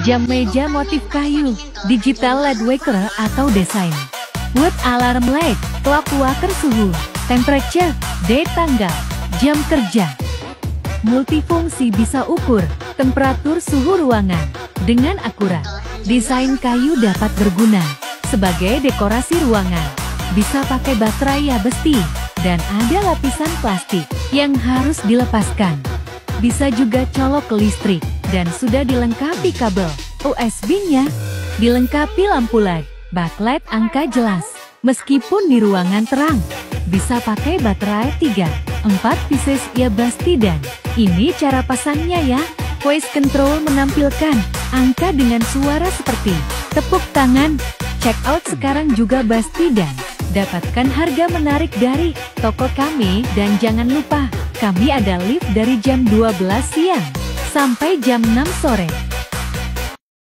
Jam meja motif kayu, digital LED waker atau desain. Wood alarm light, clock waker suhu, temperature, date tanggal, jam kerja. Multifungsi bisa ukur temperatur suhu ruangan dengan akurat. Desain kayu dapat berguna sebagai dekorasi ruangan. Bisa pakai baterai ya besti dan ada lapisan plastik yang harus dilepaskan. Bisa juga colok ke listrik dan sudah dilengkapi kabel USB-nya. Dilengkapi lampu LED, backlight angka jelas. Meskipun di ruangan terang, bisa pakai baterai 3, 4 pieces ya Basti dan ini cara pasangnya ya. Voice control menampilkan angka dengan suara seperti tepuk tangan. Check out sekarang juga Basti dan dapatkan harga menarik dari toko kami dan jangan lupa kami ada live dari jam 12 siang sampai jam 6 sore.